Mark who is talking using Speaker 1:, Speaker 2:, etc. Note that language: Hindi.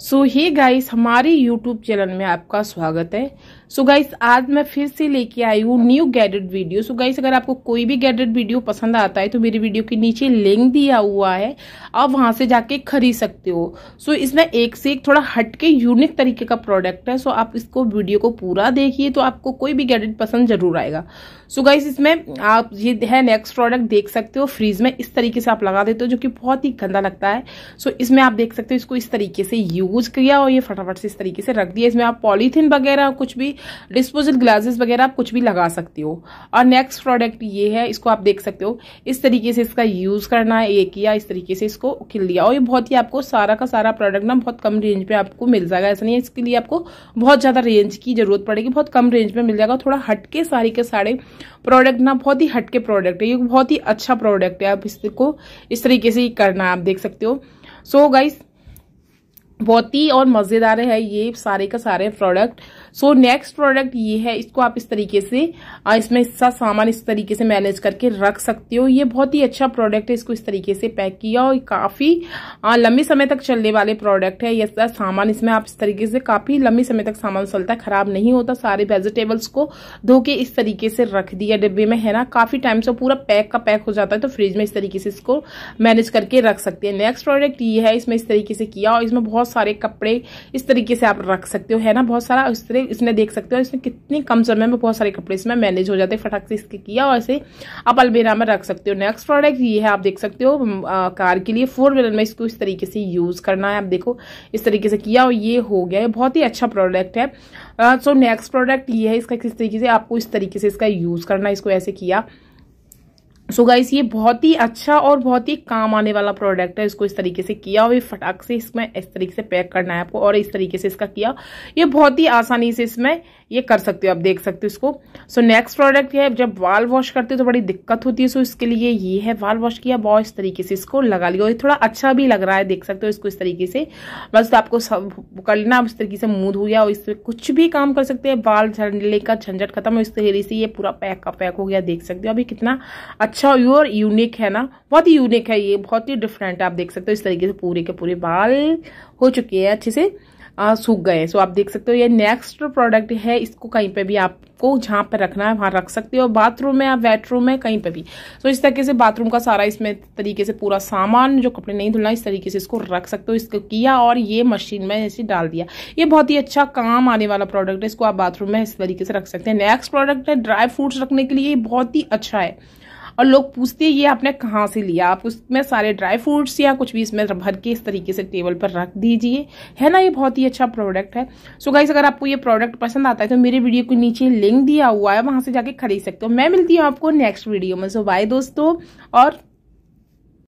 Speaker 1: सो ही गाइस हमारे यूट्यूब चैनल में आपका स्वागत है। सो so गाइस आज मैं फिर से लेके आई हूँ new gadget video so guys अगर आपको कोई भी गैडेड वीडियो पसंद आता है तो मेरी वीडियो के नीचे लिंक दिया हुआ है। आप वहाँ से जाके खरीद सकते हो। सो इसमें एक से एक थोड़ा हटके यूनिक तरीके का प्रोडक्ट है। सो आप इसको वीडियो को पूरा देखिए तो आपको कोई भी गैडेट पसंद ज़रूर आएगा। सो गाइस इसमें आप ये है नेक्स्ट प्रोडक्ट देख सकते हो। फ्रीज में इस तरीके से आप लगा देते हो, जो कि बहुत ही गंदा लगता है। सो इसमें आप देख सकते हो, इसको इस तरीके से यूज़ किया और ये फटाफट से इस तरीके से रख दिया। इसमें आप पॉलीथीन वगैरह कुछ भी डिस्पोजल ग्लासेस वगैरह आप कुछ भी लगा सकते हो। और नेक्स्ट प्रोडक्ट ये है, इसको आप देख सकते हो। इस तरीके से इसका यूज़ करना है, ये किया, इस तरीके से इसको खिल दिया। और ये बहुत ही आपको सारा का सारा प्रोडक्ट ना बहुत कम रेंज पे आपको मिल जाएगा। ऐसा नहीं है, इसके लिए आपको बहुत ज़्यादा रेंज की ज़रूरत पड़ेगी, बहुत कम रेंज में मिल जाएगा। थोड़ा हटके सारे के सारे प्रोडक्ट ना बहुत ही हटके प्रोडक्ट है। ये बहुत ही अच्छा प्रोडक्ट है, आप इसको इस तरीके से करना आप देख सकते हो। सो गाइस बहुत ही और मज़ेदार है ये सारे का सारे प्रोडक्ट सो नेक्स्ट प्रोडक्ट ये है, इसको आप इस तरीके से इसमें सा सामान इस तरीके से मैनेज करके रख सकते हो। ये बहुत ही अच्छा प्रोडक्ट है, इसको इस तरीके से पैक किया और काफ़ी लंबे समय तक चलने वाले प्रोडक्ट है। ये सामान इसमें आप इस तरीके से काफ़ी लंबे समय तक सामान चलता है, खराब नहीं होता। सारे वेजिटेबल्स को धो के इस तरीके से रख दिया डिब्बे में, है ना? काफ़ी टाइम से पूरा पैक का पैक हो जाता है तो फ्रिज में इस तरीके से इसको मैनेज करके रख सकते हैं। नेक्स्ट प्रोडक्ट ये है, इसमें इस तरीके से किया और इसमें बहुत सारे कपड़े इस तरीके से आप रख सकते हो, है ना? बहुत सारा इस तरह इसमें देख सकते हो इसमें कितनी कम समय में बहुत सारे कपड़े इसमें मैनेज हो जाते हैं फटाक से इसके किया और इसे आप अलबेरा में रख सकते हो। नेक्स्ट प्रोडक्ट ये है आप देख सकते हो आ, कार के लिए फोर व्हीलर में इसको इस तरीके से यूज़ करना है। आप देखो इस तरीके से किया और ये हो गया है बहुत ही अच्छा प्रोडक्ट है। सो नेक्स्ट प्रोडक्ट ये है इसका किस तरीके से आपको इस तरीके से इसका यूज़ करना है इसको ऐसे किया। सो so गाइस ये बहुत ही अच्छा और बहुत ही काम आने वाला प्रोडक्ट है। इसको इस तरीके से किया और ये फटाक से इसमें इस तरीके से पैक करना है आपको और इस तरीके से इसका किया। ये बहुत ही आसानी से इसमें ये कर सकते हो, आप देख सकते हो इसको। सो नेक्स्ट प्रोडक्ट ये है, जब वाल वॉश करते हो तो बड़ी दिक्कत होती है सो इसके लिए ये है वाल वॉश किया, बहुत इस तरीके से इसको लगा लिया। और ये थोड़ा अच्छा भी लग रहा है, देख सकते हो इसको इस तरीके से। बस तो आपको कर लेना इस तरीके से मुँह धोया और इससे कुछ भी काम कर सकते हैं, बाल झड़ने का झंझट खत्म हो, इस तरीके से ये पूरा पैक का पैक हो गया, देख सकते हो। अभी कितना अच्छा और यूनिक है ना, बहुत ही यूनिक है ये, बहुत ही डिफरेंट है, आप देख सकते हो, इस तरीके से पूरे के पूरे बाल हो चुके हैं अच्छे से। सूख गए सो आप देख सकते हो, ये नेक्स्ट प्रोडक्ट है, इसको कहीं पे भी आपको जहाँ पे रखना है, वहाँ रख सकते हो। बाथरूम में या बेडरूम में कहीं पे भी। सो इस तरीके से बाथरूम का सारा इसमें तरीके से पूरा सामान, जो कपड़े नहीं धुलना, इस तरीके से इसको रख सकते हो, इसको किया और ये मशीन में ऐसे डाल दिया। ये बहुत ही अच्छा काम आने वाला प्रोडक्ट है, इसको आप बाथरूम में इस तरीके से रख सकते हैं। नेक्स्ट प्रोडक्ट है ड्राई फ्रूट्स रखने के लिए बहुत ही अच्छा है। और लोग पूछते हैं, ये आपने कहाँ से लिया? आप उसमें सारे ड्राई फ्रूट्स या कुछ भी इसमें भर के इस तरीके से टेबल पर रख दीजिए। है ना? ये बहुत ही अच्छा प्रोडक्ट है। सो गाइस अगर आपको ये प्रोडक्ट पसंद आता है तो मेरे वीडियो को नीचे लिंक दिया हुआ है, वहाँ से जाके खरीद सकते हो। मैं मिलती हूँ आपको नेक्स्ट वीडियो में। सो बाय दोस्तों, और